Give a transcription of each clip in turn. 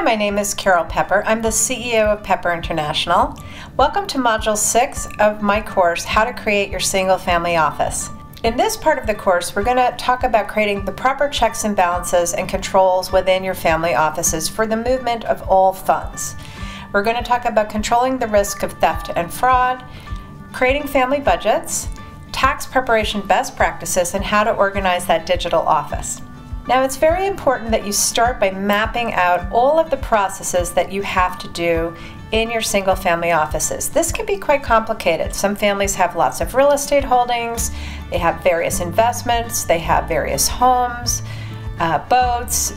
Hi, my name is Carol Pepper. I'm the CEO of Pepper International. Welcome to Module 6 of my course, How to Create Your Single Family Office. In this part of the course, we're going to talk about creating the proper checks and balances and controls within your family offices for the movement of all funds. We're going to talk about controlling the risk of theft and fraud, creating family budgets, tax preparation best practices, and how to organize that digital office. Now it's very important that you start by mapping out all of the processes that you have to do in your single family offices. This can be quite complicated. Some families have lots of real estate holdings, they have various investments, they have various homes, uh, boats,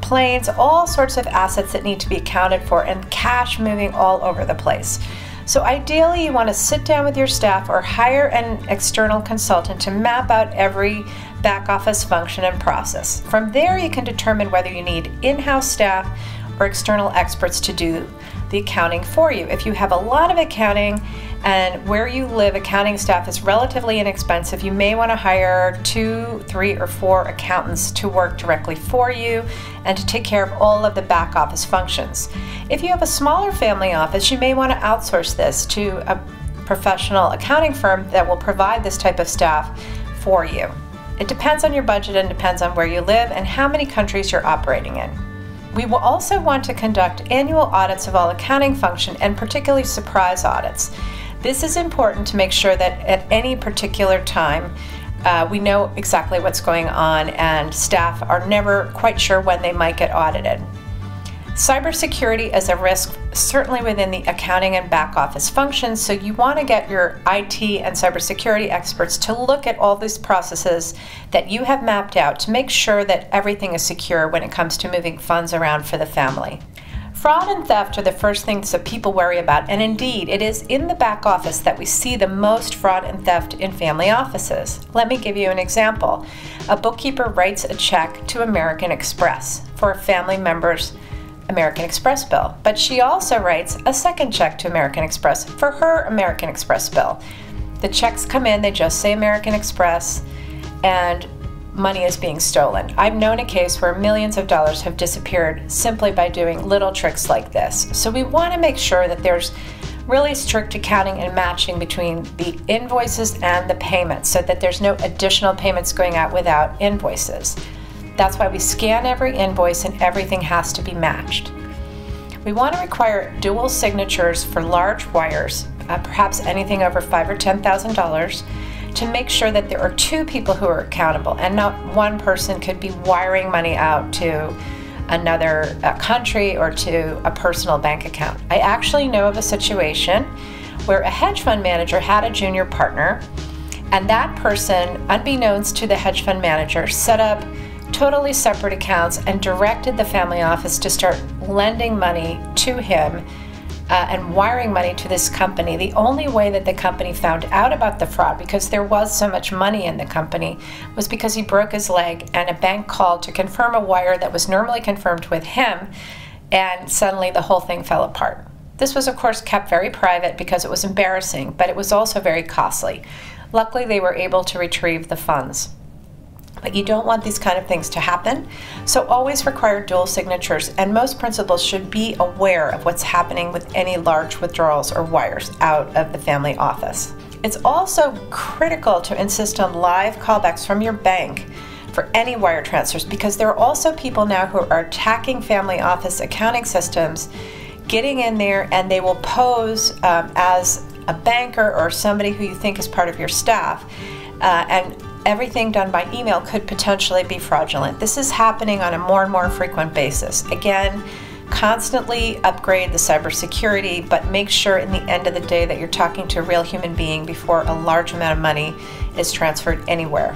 planes, all sorts of assets that need to be accounted for, and cash moving all over the place. So ideally you want to sit down with your staff or hire an external consultant to map out every back office function and process. From there you can determine whether you need in-house staff or external experts to do the accounting for you. If you have a lot of accounting and where you live, accounting staff is relatively inexpensive, you may want to hire two, three, or four accountants to work directly for you and to take care of all of the back office functions. If you have a smaller family office, you may want to outsource this to a professional accounting firm that will provide this type of staff for you. It depends on your budget and depends on where you live and how many countries you're operating in. We will also want to conduct annual audits of all accounting function and particularly surprise audits. This is important to make sure that at any particular time uh, we know exactly what's going on and staff are never quite sure when they might get audited. Cybersecurity is a risk certainly within the accounting and back office functions, so you want to get your IT and cybersecurity experts to look at all these processes that you have mapped out to make sure that everything is secure when it comes to moving funds around for the family. Fraud and theft are the first things that people worry about, and indeed, it is in the back office that we see the most fraud and theft in family offices. Let me give you an example. A bookkeeper writes a check to American Express for a family member's American Express bill, but she also writes a second check to American Express for her American Express bill. The checks come in, they just say American Express, and money is being stolen. I've known a case where millions of dollars have disappeared simply by doing little tricks like this. So we want to make sure that there's really strict accounting and matching between the invoices and the payments so that there's no additional payments going out without invoices. That's why we scan every invoice and everything has to be matched. We want to require dual signatures for large wires, uh, perhaps anything over five or ten thousand dollars, to make sure that there are two people who are accountable and not one person could be wiring money out to another uh, country or to a personal bank account. I actually know of a situation where a hedge fund manager had a junior partner, and that person, unbeknownst to the hedge fund manager, set up totally separate accounts and directed the family office to start lending money to him uh, and wiring money to this company. The only way that the company found out about the fraud, because there was so much money in the company, was because he broke his leg and a bank called to confirm a wire that was normally confirmed with him, and suddenly the whole thing fell apart. This was, of course, kept very private because it was embarrassing, but it was also very costly. Luckily, they were able to retrieve the funds but you don't want these kind of things to happen. So always require dual signatures and most principals should be aware of what's happening with any large withdrawals or wires out of the family office. It's also critical to insist on live callbacks from your bank for any wire transfers because there are also people now who are attacking family office accounting systems, getting in there and they will pose um, as a banker or somebody who you think is part of your staff uh, and everything done by email could potentially be fraudulent. This is happening on a more and more frequent basis. Again, constantly upgrade the cybersecurity, but make sure in the end of the day that you're talking to a real human being before a large amount of money is transferred anywhere.